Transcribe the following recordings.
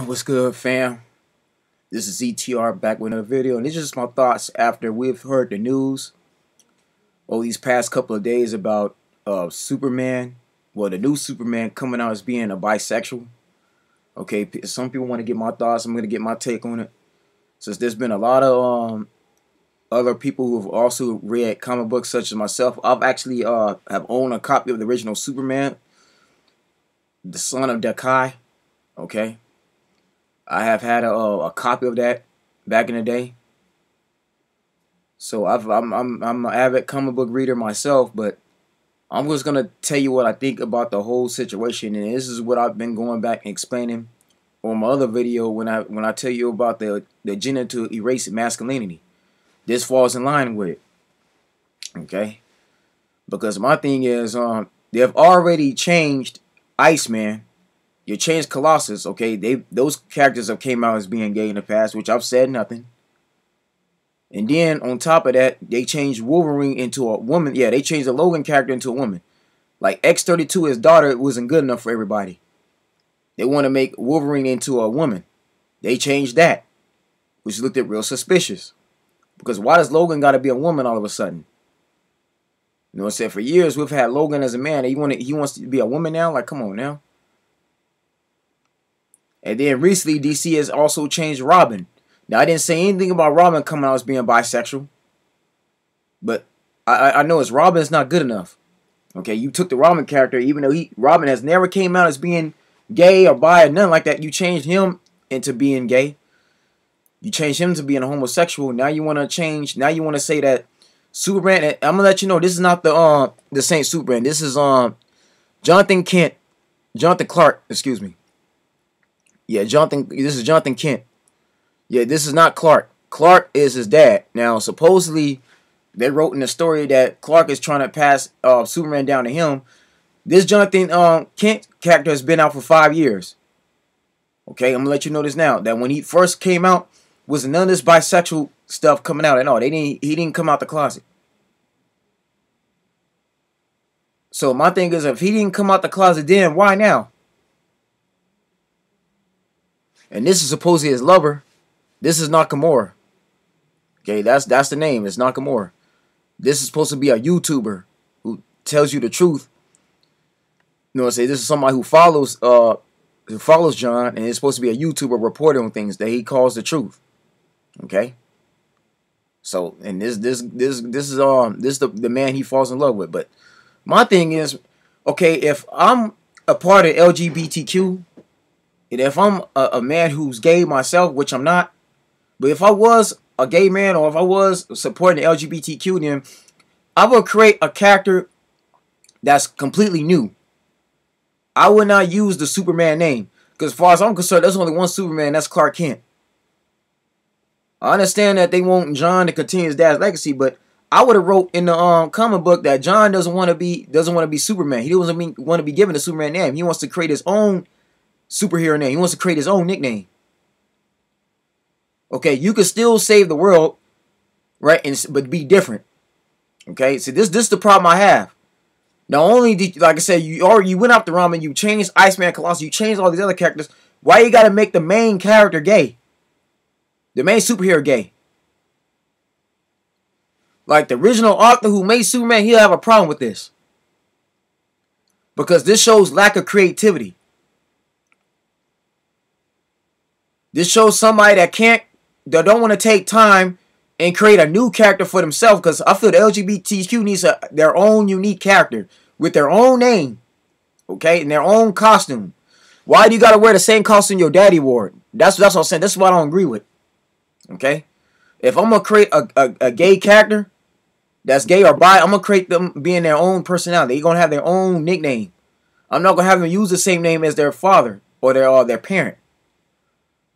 What's good, fam? This is ZTR back with another video, and this is just my thoughts after we've heard the news over these past couple of days about uh, Superman. Well, the new Superman coming out as being a bisexual. Okay, some people want to get my thoughts. I'm going to get my take on it. Since there's been a lot of um, other people who've also read comic books, such as myself, I've actually uh, have owned a copy of the original Superman, the Son of Dakai. Okay, I have had a, a copy of that back in the day. So I've, I'm I'm I'm an avid comic book reader myself, but I'm just gonna tell you what I think about the whole situation, and this is what I've been going back and explaining on my other video when I when I tell you about the the agenda to erase masculinity. This falls in line with it. Okay, because my thing is, um, they've already changed Iceman you changed Colossus, okay? They those characters have came out as being gay in the past, which I've said nothing. And then on top of that, they changed Wolverine into a woman. Yeah, they changed the Logan character into a woman. Like X32, his daughter, wasn't good enough for everybody. They want to make Wolverine into a woman. They changed that, which looked at real suspicious. Because why does Logan got to be a woman all of a sudden? You know what I'm saying? For years, we've had Logan as a man. He, wanted, he wants to be a woman now? Like, come on now. And then recently, DC has also changed Robin. Now, I didn't say anything about Robin coming out as being bisexual. But I, I know it's Robin's not good enough. Okay, you took the Robin character, even though he Robin has never came out as being gay or bi or nothing like that. You changed him into being gay. You changed him to being a homosexual. Now you want to change. Now you want to say that Superman. I'm gonna let you know this is not the um the Saint Superman. This is um Jonathan Kent, Jonathan Clark. Excuse me. Yeah, Jonathan. This is Jonathan Kent. Yeah, this is not Clark. Clark is his dad. Now, supposedly, they wrote in the story that Clark is trying to pass uh, Superman down to him. This Jonathan um, Kent character has been out for five years. Okay, I'm gonna let you know this now. That when he first came out, was none of this bisexual stuff coming out at all. They didn't. He didn't come out the closet. So my thing is, if he didn't come out the closet then, why now? And this is supposedly his lover. This is Nakamura. Okay, that's that's the name. It's Nakamura. This is supposed to be a YouTuber who tells you the truth. You know what I'm saying? This is somebody who follows uh who follows John and is supposed to be a YouTuber reporting on things that he calls the truth. Okay? So and this this this this is um this is the, the man he falls in love with. But my thing is, okay, if I'm a part of LGBTQ if I'm a, a man who's gay myself, which I'm not, but if I was a gay man or if I was supporting the LGBTQ, then I would create a character that's completely new. I would not use the Superman name. Because as far as I'm concerned, there's only one Superman, that's Clark Kent. I understand that they want John to continue his dad's legacy, but I would have wrote in the um, comic book that John doesn't want to be doesn't want to be Superman. He doesn't want to be given the Superman name. He wants to create his own superhero name. He wants to create his own nickname. Okay, you can still save the world, right? And but be different. Okay, so this this is the problem I have. Not only did like I said, you or you went after Ramen, you changed Iceman Colossus, you changed all these other characters. Why you gotta make the main character gay? The main superhero gay. Like the original author who made Superman, he'll have a problem with this. Because this shows lack of creativity. This shows somebody that can't, that don't want to take time and create a new character for themselves. Because I feel the LGBTQ needs a, their own unique character with their own name, okay, and their own costume. Why do you got to wear the same costume your daddy wore? That's that's what I'm saying. That's what I don't agree with. Okay, if I'm gonna create a, a, a gay character that's gay or bi, I'm gonna create them being their own personality. They're gonna have their own nickname. I'm not gonna have them use the same name as their father or their or their parent.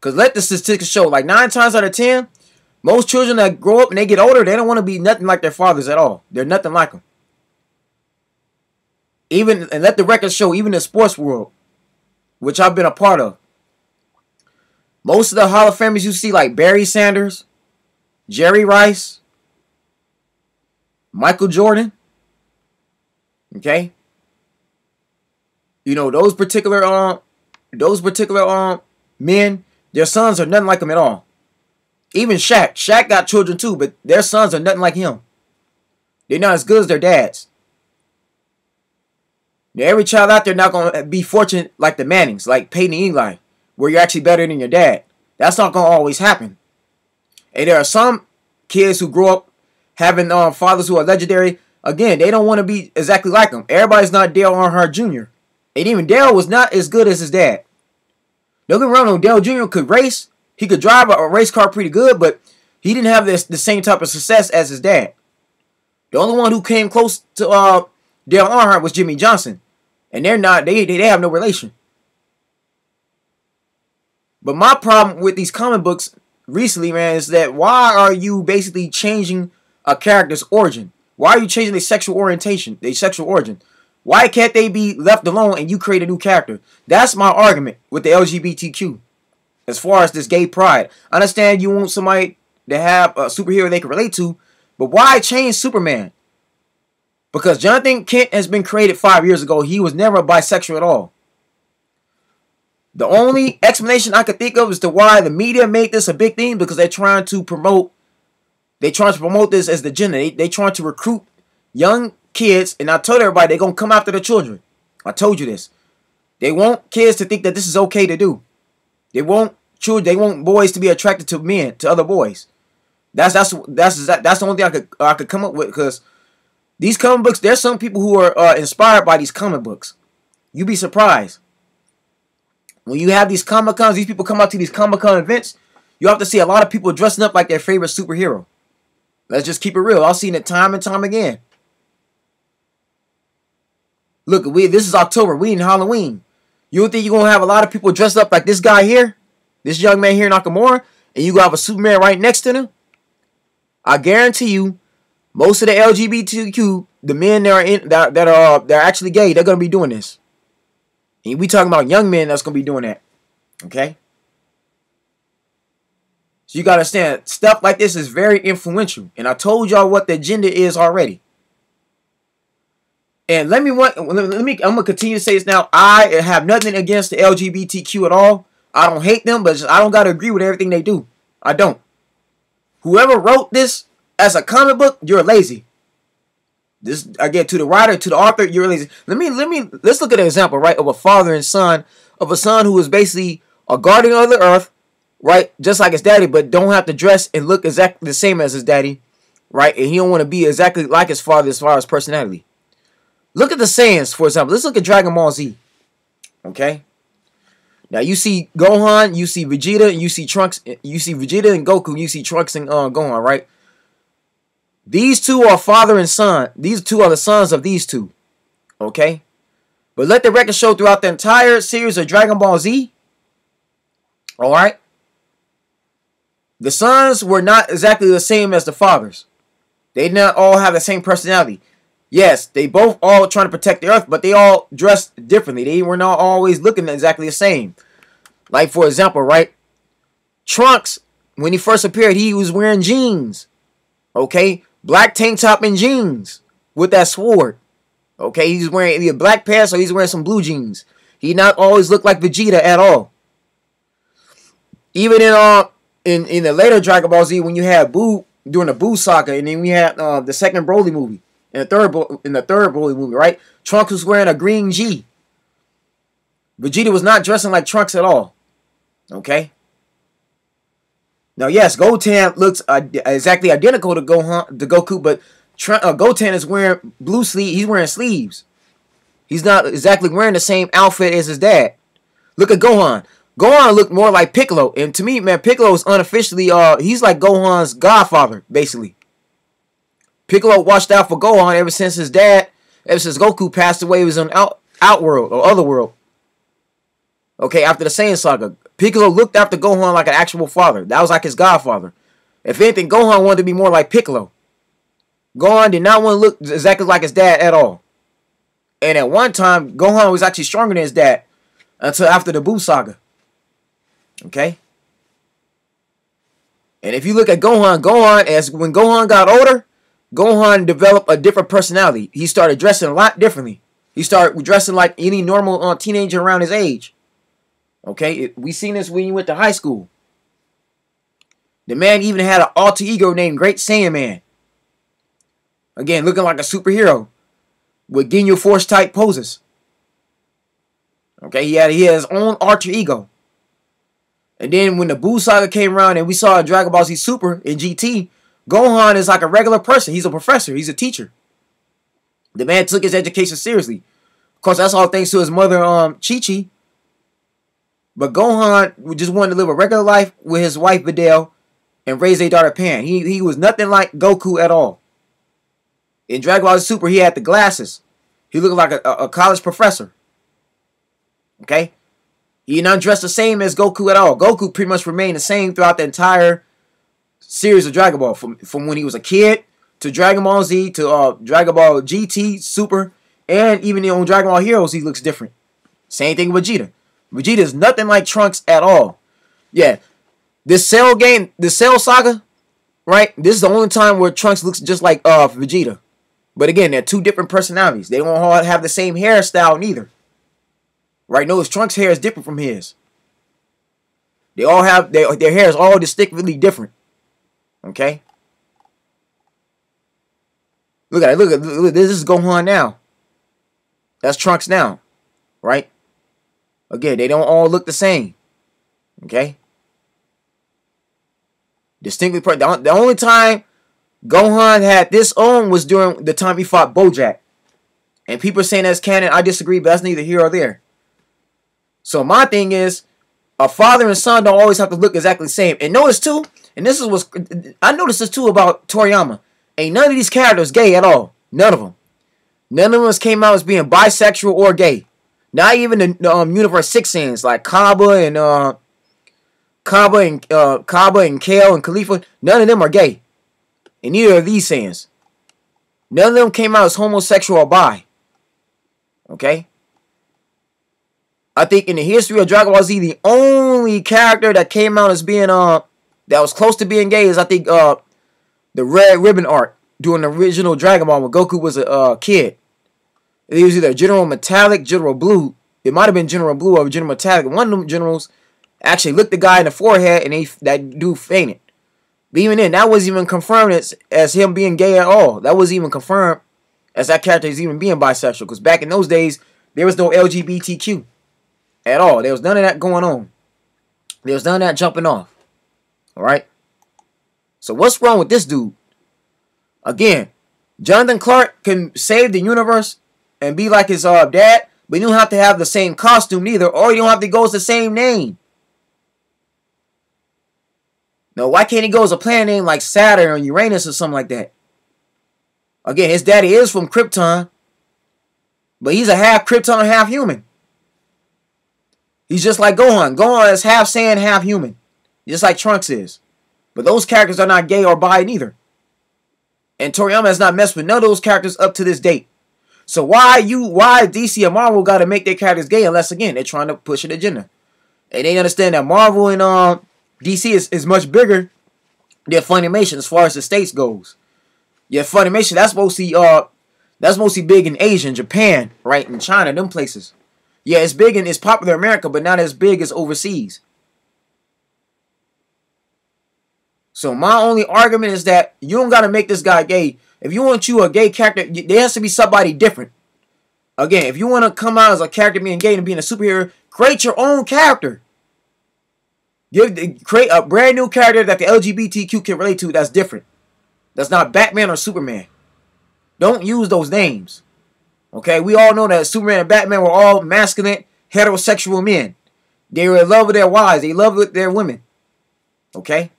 Because let the statistics show, like nine times out of ten, most children that grow up and they get older, they don't want to be nothing like their fathers at all. They're nothing like them. Even and let the record show, even in the sports world, which I've been a part of. Most of the Hall of Famers you see, like Barry Sanders, Jerry Rice, Michael Jordan. Okay. You know those particular um, those particular um men, their sons are nothing like him at all. Even Shaq. Shaq got children too, but their sons are nothing like him. They're not as good as their dads. Now, every child out there not going to be fortunate like the Mannings, like Peyton Eli, where you're actually better than your dad. That's not going to always happen. And there are some kids who grow up having um, fathers who are legendary. Again, they don't want to be exactly like them. Everybody's not Dale Earnhardt Jr. And even Dale was not as good as his dad. Don't get me wrong, Dale Jr. could race. He could drive a, a race car pretty good, but he didn't have this the same type of success as his dad. The only one who came close to uh, Dale Earnhardt was Jimmie Johnson. And they're not, they, they, they have no relation. But my problem with these comic books recently, man, is that why are you basically changing a character's origin? Why are you changing their sexual orientation, their sexual origin? Why can't they be left alone and you create a new character? That's my argument with the LGBTQ. As far as this gay pride. I understand you want somebody to have a superhero they can relate to, but why change Superman? Because Jonathan Kent has been created five years ago. He was never bisexual at all. The only explanation I could think of as to why the media made this a big thing because they're trying to promote they're trying to promote this as the gender. They they trying to recruit young kids, and I told everybody they're gonna come after the children. I told you this. They want kids to think that this is okay to do. They want children. They want boys to be attracted to men, to other boys. That's that's that's that's the only thing I could I could come up with because these comic books, there's some people who are uh, inspired by these comic books. You'd be surprised. When you have these Comic Cons, these people come out to these Comic Con events, you have to see a lot of people dressing up like their favorite superhero. Let's just keep it real. I've seen it time and time again. Look, we this is October. We in Halloween. You think you're gonna have a lot of people dressed up like this guy here, this young man here, Nakamura, and you gonna have a Superman right next to him? I guarantee you, most of the LGBTQ, the men that are in that, that are that are actually gay, they're gonna be doing this. And we talking about young men that's gonna be doing that. Okay? So you gotta understand, stuff like this is very influential. And I told y'all what the agenda is already. And let me want let me I'm gonna continue to say this now. I have nothing against the LGBTQ at all. I don't hate them, but just, I don't gotta agree with everything they do. I don't. Whoever wrote this as a comic book, you're lazy. This again to the writer, to the author, you're lazy. Let me let me let's look at an example, right, of a father and son, of a son who is basically a guardian of the earth, right, just like his daddy, but don't have to dress and look exactly the same as his daddy, right, and he don't want to be exactly like his father as far as personality. Look at the Saiyans, for example. Let's look at Dragon Ball Z. Okay. Now you see Gohan, you see Vegeta, you see Trunks, you see Vegeta and Goku, you see Trunks and uh, Gohan, right? These two are father and son. These two are the sons of these two. Okay? But let the record show throughout the entire series of Dragon Ball Z. Alright? The sons were not exactly the same as the fathers. They did not all have the same personality. Yes, they both all trying to protect the earth, but they all dressed differently. They were not always looking exactly the same. Like, for example, right? Trunks, when he first appeared, he was wearing jeans. Okay? black tank top and jeans with that sword. Okay, he's wearing either black pants or he's wearing some blue jeans. He not always look like Vegeta at all. Even in uh in in the later Dragon Ball Z when you had Buu during the Buu saga, and then we had uh, the second Broly movie, in the third in the third Broly movie, right? Trunks was wearing a green gi. Vegeta was not dressing like Trunks at all. Okay. Now, yes, Goten looks uh, exactly identical to Gohan, to Goku, but uh, Goten is wearing blue sleeve. He's wearing sleeves. He's not exactly wearing the same outfit as his dad. Look at Gohan. Gohan looked more like Piccolo, and to me, man, Piccolo is unofficially uh he's like Gohan's godfather, basically. Piccolo watched out for Gohan ever since his dad, ever since Goku passed away. He was on out Outworld or Otherworld. Okay, after the Saiyan saga, Piccolo looked after Gohan like an actual father. That was like his godfather. If anything, Gohan wanted to be more like Piccolo. Gohan did not want to look exactly like his dad at all. And at one time, Gohan was actually stronger than his dad until after the Buu saga. Okay? And if you look at Gohan, Gohan, as when Gohan got older, Gohan developed a different personality. He started dressing a lot differently. He started dressing like any normal uh, teenager around his age. Okay, it, we seen this when you went to high school. The man even had an alter ego named Great Saiyan Man. Again, looking like a superhero with Ginyu Force type poses. Okay, he had he had his own alter ego. And then when the Buu Saga came around and we saw Dragon Ball Z Super in GT, Gohan is like a regular person. He's a professor. He's a teacher. The man took his education seriously. Of course, that's all thanks to his mother, um, Chi Chi. But Gohan just wanted to live a regular life with his wife Videl and raise their daughter Pan. He he was nothing like Goku at all. In Dragon Ball Super, he had the glasses. He looked like a, a, college professor. Okay? He not dressed the same as Goku at all. Goku pretty much remained the same throughout the entire series of Dragon Ball. From, from when he was a kid to Dragon Ball Z to uh, Dragon Ball GT, Super, and even the on Dragon Ball Heroes, he looks different. Same thing with Vegeta. Vegeta is nothing like Trunks at all. Yeah, this Cell game, the Cell Saga, right? This is the only time where Trunks looks just like uh Vegeta. But again, they're two different personalities. They don't all have the same hairstyle neither. Right? No, his Trunks' hair is different from his. They all have their their hair is all distinctly different. Okay. Look at it. Look at look, this is Gohan now. That's Trunks now, right? Again, they don't all look the same. Okay. Distinctly, the only time Gohan had this on was during the time he fought Bojack. And people are saying that's canon. I disagree, but that's neither here or there. So my thing is, a father and son don't always have to look exactly the same. And notice too, and this is what I noticed this too about Toriyama. Ain't none of these characters gay at all. None of them. None of them came out as being bisexual or gay. Not even the um, Universe Six Saiyans like Cabba and uh, Cabba and uh, Cabba and Kale and Caulifla. None of them are gay. And neither of these Saiyans. None of them came out as homosexual or bi. Okay? I think in the history of Dragon Ball Z, the only character that came out as being uh that was close to being gay is I think uh the Red Ribbon art during the original Dragon Ball when Goku was a uh, kid. It was either General Metallic, General Blue. It might have been General Blue or General Metallic. One of them generals actually looked the guy in the forehead and they, that dude fainted. But even then, that wasn't even confirmed as, as him being gay at all. That wasn't even confirmed as that character is even being bisexual. Because back in those days, there was no LGBTQ at all. There was none of that going on. There was none of that jumping off. Alright? So what's wrong with this dude? Again, Jonathan Clark can save the universe and be like his uh, dad, but you don't have to have the same costume either, or you don't have to go as the same name. No, why can't he go as a planet name like Saturn or Uranus or something like that? Again, his daddy is from Krypton, but he's a half Krypton, half human. He's just like Gohan. Gohan is half Saiyan, half human. Just like Trunks is. But those characters are not gay or bi neither. And Toriyama has not messed with none of those characters up to this date. So why you why DC and Marvel gotta make their characters gay unless again they're trying to push an agenda. And they understand that Marvel and uh, DC is, is much bigger than Funimation as far as the states goes. Yeah, Funimation, that's mostly uh that's mostly big in Asia and Japan, right? In China, them places. Yeah, it's big and it's popular in America, but not as big as overseas. So my only argument is that you don't gotta make this guy gay. If you want you a gay character, there has to be somebody different. Again, if you want to come out as a character being gay and being a superhero, create your own character. Give create a brand new character that the LGBTQ can relate to that's different. That's not Batman or Superman. Don't use those names. Okay, we all know that Superman and Batman were all masculine, heterosexual men. They were in love with their wives. They loved with their women. Okay?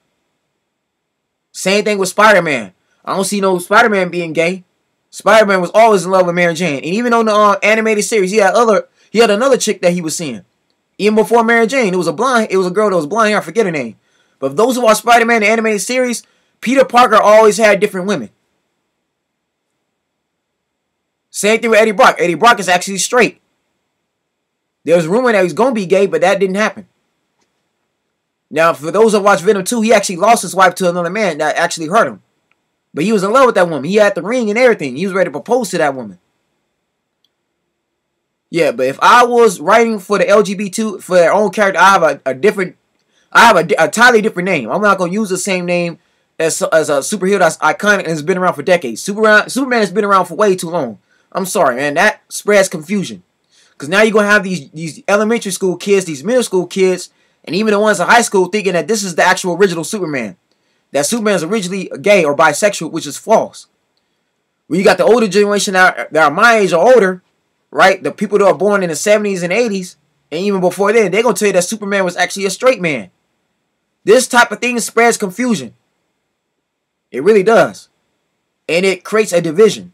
Same thing with Spider-Man. I don't see no Spider-Man being gay. Spider-Man was always in love with Mary Jane. And even on the uh, animated series, he had other he had another chick that he was seeing. Even before Mary Jane, it was a blind it was a girl that was blind I forget her name. But those who watch Spider-Man the animated series, Peter Parker always had different women. Same thing with Eddie Brock. Eddie Brock is actually straight. There was rumor that he was going to be gay, but that didn't happen. Now, for those who watch Venom 2, he actually lost his wife to another man that actually hurt him. But he was in love with that woman. He had the ring and everything. He was ready to propose to that woman. Yeah, but if I was writing for the LGBT for their own character, I have a, a different, I have a, a entirely different name. I'm not gonna use the same name as as a superhero that's iconic and has been around for decades. Superman Superman has been around for way too long. I'm sorry, man. That spreads confusion. Cause now you're gonna have these these elementary school kids, these middle school kids, and even the ones in high school thinking that this is the actual original Superman. That Superman is originally gay or bisexual, which is false. When you got the older generation that are my age or older, right? The people that are born in the 70s and 80s, and even before then, they're gonna tell you that Superman was actually a straight man. This type of thing spreads confusion. It really does. And it creates a division.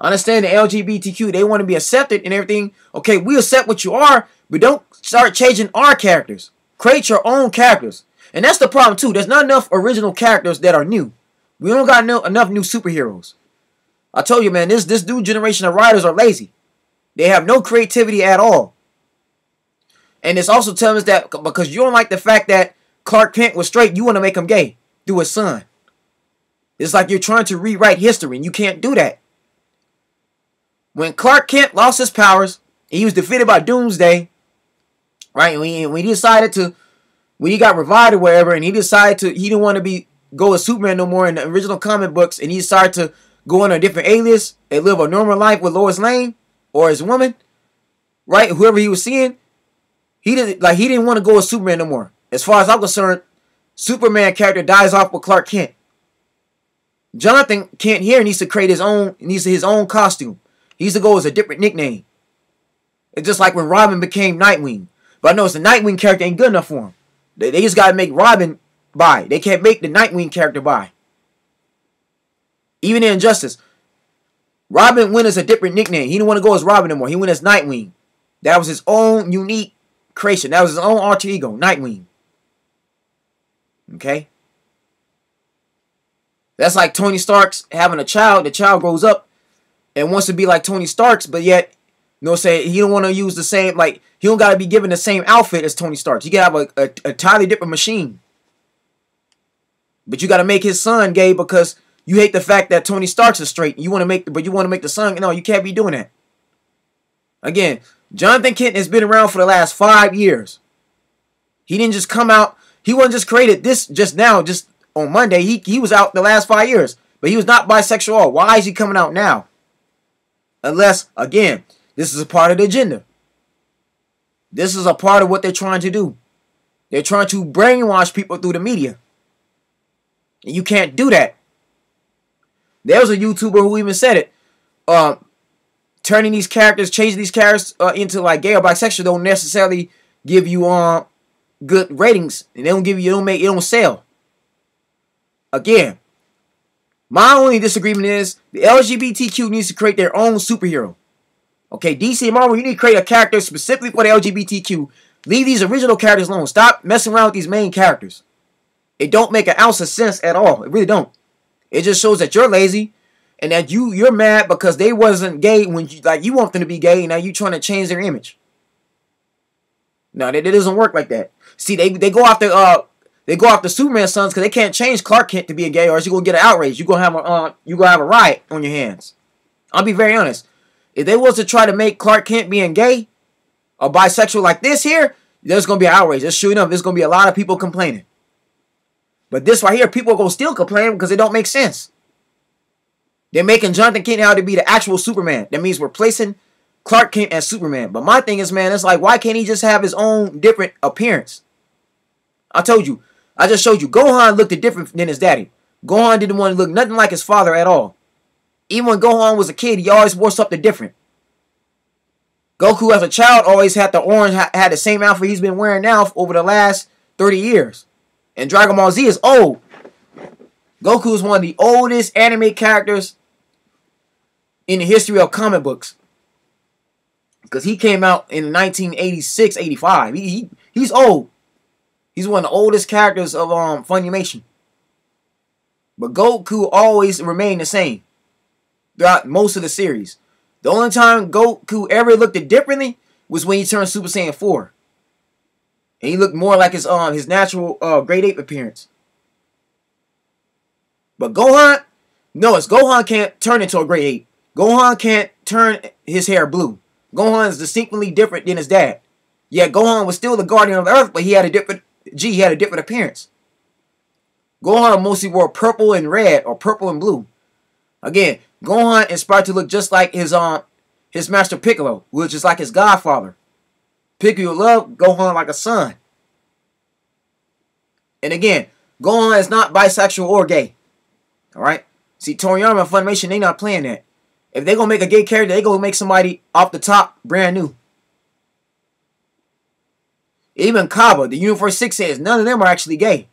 Understand the LGBTQ, they want to be accepted and everything. Okay, we accept what you are, but don't start changing our characters. Create your own characters. And that's the problem too. There's not enough original characters that are new. We don't got no, enough new superheroes. I told you, man, this this new generation of writers are lazy. They have no creativity at all. And it's also telling us that because you don't like the fact that Clark Kent was straight, you want to make him gay through his son. It's like you're trying to rewrite history, and you can't do that. When Clark Kent lost his powers, he was defeated by Doomsday, right? When when he decided to, when he got revived or whatever, and he decided to, he didn't want to be go as Superman no more in the original comic books, and he decided to go on a different alias and live a normal life with Lois Lane or his woman, right? Whoever he was seeing, he didn't like he didn't want to go as Superman no more. As far as I'm concerned, Superman character dies off with Clark Kent. Jonathan Kent here needs to create his own needs his own costume. He needs to go as a different nickname. It's just like when Robin became Nightwing. But I know it's the Nightwing character ain't good enough for him. They, they just gotta make Robin bi. They can't make the Nightwing character bi. Even in Injustice, Robin went as a different nickname. He didn't want to go as Robin anymore. He went as Nightwing. That was his own unique creation. That was his own alter ego, Nightwing. Okay? That's like Tony Stark's having a child. The child grows up and wants to be like Tony Stark's, but yet, you know, say he don't want to use the same, like, he don't got to be given the same outfit as Tony Stark's. You got to have a, a, a entirely different machine. But you got to make his son gay because you hate the fact that Tony Stark's is straight. You want to make, but you want to make the son. No, you can't be doing that. Again, Jonathan Kent has been around for the last five years. He didn't just come out. He wasn't just created this just now, just on Monday. He he was out the last five years, but he was not bisexual. Why is he coming out now? Unless, again, this is a part of the agenda. This is a part of what they're trying to do. They're trying to brainwash people through the media. And you can't do that. There was a YouTuber who even said it. Uh, turning these characters, changing these characters uh, into like gay or bisexual don't necessarily give you uh, good ratings. And they don't give you, it don't make, it don't sell. Again, my only disagreement is the LGBTQ needs to create their own superhero. Okay, DC and Marvel, you need to create a character specifically for the LGBTQ. Leave these original characters alone. Stop messing around with these main characters. It don't make an ounce of sense at all. It really don't. It just shows that you're lazy and that you you're mad because they wasn't gay when you like you want them to be gay and now you trying to change their image. No, that it doesn't work like that. See, they they go after uh they go after Superman sons because they can't change Clark Kent to be a gay, or else you gonna get an outrage. You gonna have a uh, you gonna have a riot on your hands. I'll be very honest. If they was to try to make Clark Kent being gay or bisexual like this here, there's gonna be an outrage. Just shooting up. There's gonna be a lot of people complaining. But this right here, people are going to still complain because it don't make sense. They're making Jonathan Kent out to be the actual Superman. That means replacing Clark Kent as Superman. But my thing is, man, it's like, why can't he just have his own different appearance? I told you. I just showed you. Gohan looked different than his daddy. Gohan didn't want to look nothing like his father at all. Even when Gohan was a kid, he always wore something different. Goku as a child always had the orange, had the same outfit he's been wearing now over the last 30 years. And Dragon Ball Z is old. Goku is one of the oldest anime characters in the history of comic books. Because he came out in 1986, 85. He, he, he's old. He's one of the oldest characters of um Funimation. But Goku always remained the same throughout most of the series. The only time Goku ever looked differently was when he turned Super Saiyan 4. And he looked more like his um his natural uh great ape appearance. But Gohan, no, it's Gohan can't turn into a great ape. Gohan can't turn his hair blue. Gohan is distinctly different than his dad. Yeah, Gohan was still the guardian of the earth, but he had a different G, he had a different appearance. Gohan mostly wore purple and red or purple and blue. Again, Gohan inspired to look just like his um his master Piccolo, which is like his godfather. Piccolo loved Gohan like a son. And again, Gohan is not bisexual or gay. Alright? See, Toriyama and Funimation, they not playing that. If they gonna make a gay character, they gonna make somebody off the top brand new. Even Cabba, the Universe 6 says none of them are actually gay.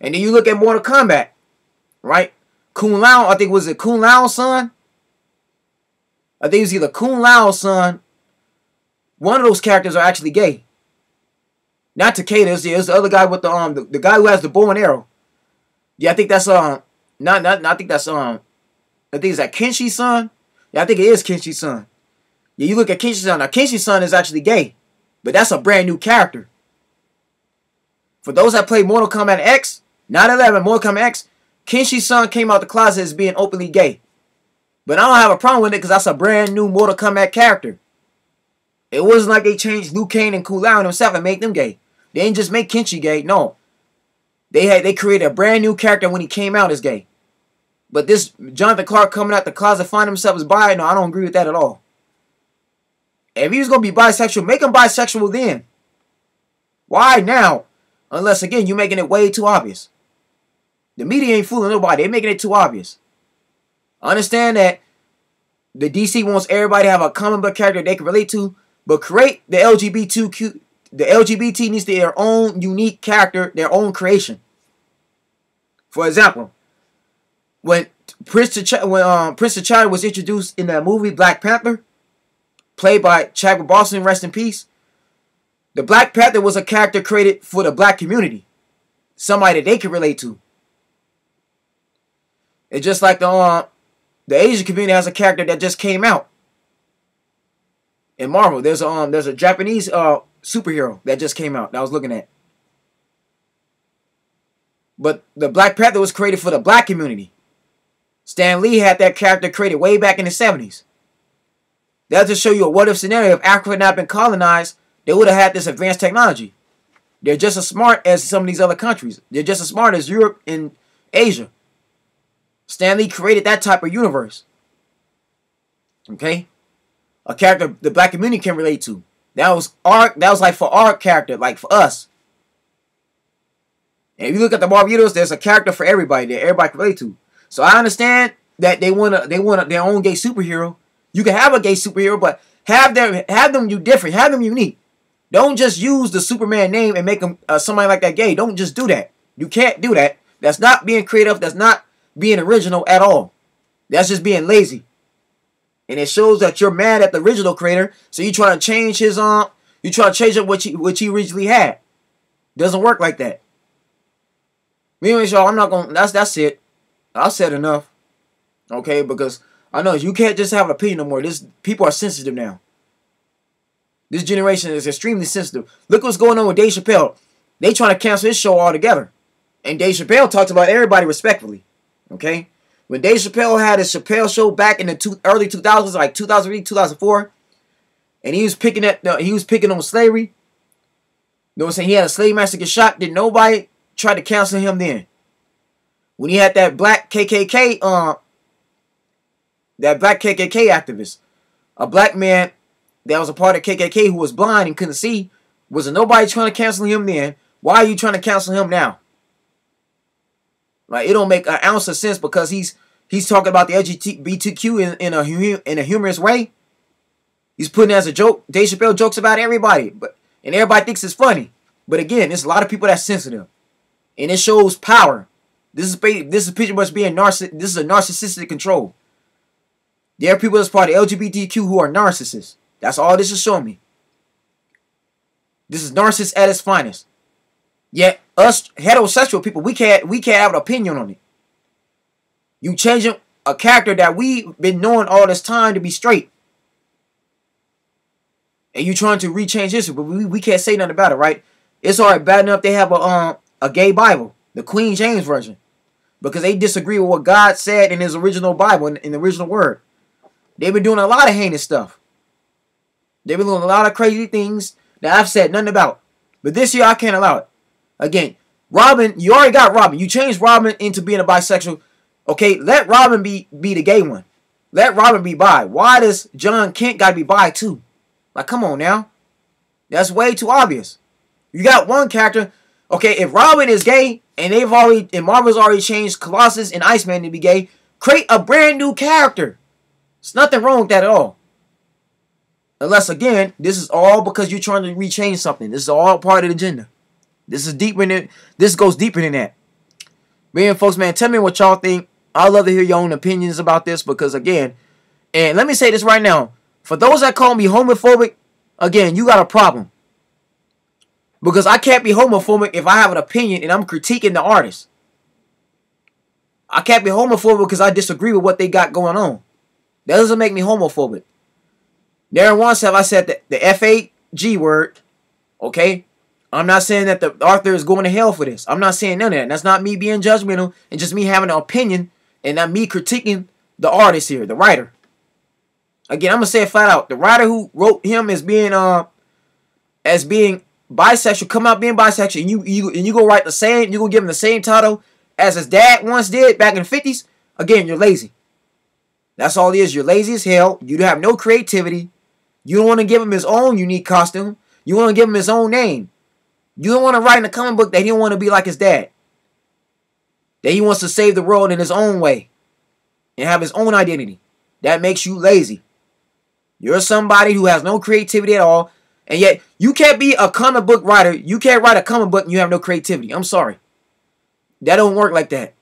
And then you look at Mortal Kombat, right? Kung Lao, I think was it Kung Lao's son? I think it was either Kung Lao's son. One of those characters are actually gay. Not Takeda, it's the, it's the other guy with the um the, the guy who has the bow and arrow. Yeah, I think that's um not not, not I think that's um I think it's that Kenshi's son. Yeah, I think it is Kenshi's son. Yeah, you look at Kenshi's son. Now Kenshi's son is actually gay. But that's a brand new character. For those that play Mortal Kombat X, not 11, Mortal Kombat X, Kenshi's son came out the closet as being openly gay. But I don't have a problem with it because that's a brand new Mortal Kombat character. It wasn't like they changed Liu Kang and Kung Lao himself and made them gay. They didn't just make Kenshi gay. No. They had they created a brand new character when he came out as gay. But this Jonathan Clark coming out the closet finding himself as bi, no, I don't agree with that at all. If he was going to be bisexual, make him bisexual then. Why now? Unless, again, you're making it way too obvious. The media ain't fooling nobody. They're making it too obvious. Understand that the DC wants everybody to have a common book character they can relate to, but create the LGBTQ. The LGBT needs their own unique character, their own creation. For example, when Prince T'Challa, when um, Prince T'Challa was introduced in the movie Black Panther, played by Chadwick Boseman, rest in peace. The Black Panther was a character created for the black community. Somebody that they could relate to. It's just like the uh, the Asian community has a character that just came out. In Marvel, there's a um, there's a Japanese uh superhero that just came out that I was looking at. But the Black Panther was created for the black community. Stan Lee had that character created way back in the 70s. That'll just show you a what if scenario. If Africa had not been colonized, they would have had this advanced technology. They're just as smart as some of these other countries. They're just as smart as Europe and Asia. Stan Lee created that type of universe. Okay? A character the black community can relate to. That was our that was like for our character, like for us. And if you look at the Universe, there's a character for everybody that everybody can relate to. So I understand that they want to they want their own gay superhero, you can have a gay superhero, but have them have them you different, have them unique. Don't just use the Superman name and make them uh, somebody like that gay. Don't just do that. You can't do that. That's not being creative. That's not being original at all. That's just being lazy. And it shows that you're mad at the original creator, so you try to change his um, you try to change up what he what he originally had. Doesn't work like that. Anyways, y'all, I'm not gonna. That's that's it. I said enough. Okay, because I know you can't just have an opinion no more. This people are sensitive now. This generation is extremely sensitive. Look what's going on with Dave Chappelle. They trying to cancel his show altogether. And Dave Chappelle talked about everybody respectfully. Okay? When Dave Chappelle had his Chappelle show back in the two, early 2000s, like 2003, 2004, and he was picking at no, he was picking on slavery. You know what I'm saying? He had a slave master get shot. Did nobody try to cancel him then? When he had that black KKK uh, that black KKK activist, a black man that was a part of KKK who was blind and couldn't see, was there nobody trying to cancel him then? Why are you trying to cancel him now? Like it don't make an ounce of sense because he's he's talking about the LGBTQ in, in a in a humorous way. He's putting as a joke. Dave Chappelle jokes about everybody, but and everybody thinks it's funny. But again, there's a lot of people that's sensitive, and it shows power. This is this is pretty much being narciss. This is a narcissistic control. There are people that's part of LGBTQ who are narcissists. That's all this is showing me. This is narcissist at its finest. Yet us heterosexual people, we can't we can't have an opinion on it. You changing a character that we've been knowing all this time to be straight. And you trying to rechange history, but we, we can't say nothing about it, right? It's alright bad enough they have a um a gay Bible, the Queen James version. because they disagree with what God said in His original Bible, in, in the original Word. They've been doing a lot of heinous stuff. They've been doing a lot of crazy things that I've said nothing about. But this year, I can't allow it. Again, Robin, you already got Robin. You changed Robin into being a bisexual. Okay, let Robin be be the gay one. Let Robin be bi. Why does John Kent got to be bi too? Like, come on now. That's way too obvious. You got one character. Okay, if Robin is gay and they've already and Marvel's already changed Colossus and Iceman to be gay, create a brand new character. There's nothing wrong with that at all. Unless again, this is all because you're trying to rechange something. This is all part of the agenda. This is deeper than this goes deeper than that. Man, folks, man, tell me what y'all think. I'd love to hear your own opinions about this because again, and let me say this right now. For those that call me homophobic, again, you got a problem. Because I can't be homophobic if I have an opinion and I'm critiquing the artist. I can't be homophobic because I disagree with what they got going on. That doesn't make me homophobic. There once have I said the, the F-A-G word, okay? I'm not saying that the author is going to hell for this. I'm not saying none of that. That's not me being judgmental and just me having an opinion and not me critiquing the artist here, the writer. Again, I'm gonna say it flat out. The writer who wrote him as being uh as being bisexual, come out being bisexual, and you you and you go write the same, you gonna give him the same title as his dad once did back in the 50s. Again, you're lazy. That's all it is. You're lazy as hell. You have no creativity. You don't want to give him his own unique costume. You want to give him his own name. You don't want to write in a comic book that he don't want to be like his dad. That he wants to save the world in his own way and have his own identity. That makes you lazy. You're somebody who has no creativity at all, and yet you can't be a comic book writer. You can't write a comic book and you have no creativity. I'm sorry. That don't work like that.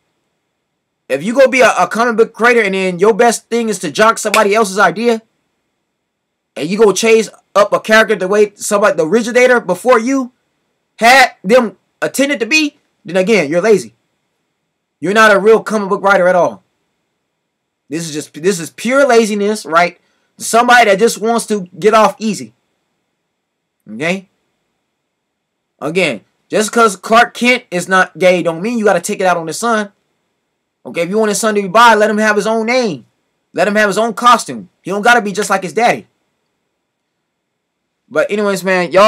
If you go be a, a comic book creator and then your best thing is to jock somebody else's idea, and you go chase up a character the way somebody the originator before you had them attended to be, then again, you're lazy. You're not a real comic book writer at all. This is just this is pure laziness, right? Somebody that just wants to get off easy. Okay? Again, just because Clark Kent is not gay don't mean you got to take it out on his son. Okay, if you want his son to be bi, let him have his own name. Let him have his own costume. He don't got to be just like his daddy. But anyways, man, y'all